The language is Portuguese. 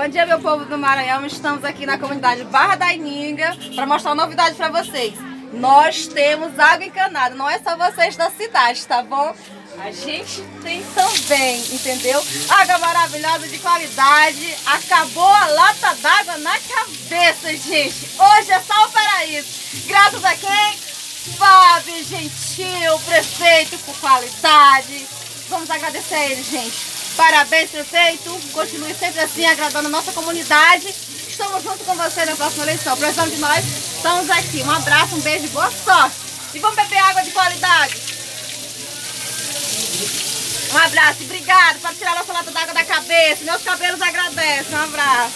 Bom dia, meu povo do Maranhão. Estamos aqui na comunidade Barra da Ininga para mostrar uma novidade para vocês. Nós temos água encanada, não é só vocês da cidade, tá bom? A gente tem também, entendeu? Água maravilhosa de qualidade. Acabou a lata d'água na cabeça, gente. Hoje é só o paraíso. Graças a quem? Fábio Gentil, prefeito por qualidade. Agradecer a ele, gente. Parabéns, prefeito. Continue sempre assim, agradando a nossa comunidade. Estamos junto com você na próxima eleição. Precisando de nós, estamos aqui. Um abraço, um beijo boa sorte. E vamos beber água de qualidade. Um abraço, obrigado por tirar nossa lata d'água da cabeça. Meus cabelos agradecem. Um abraço.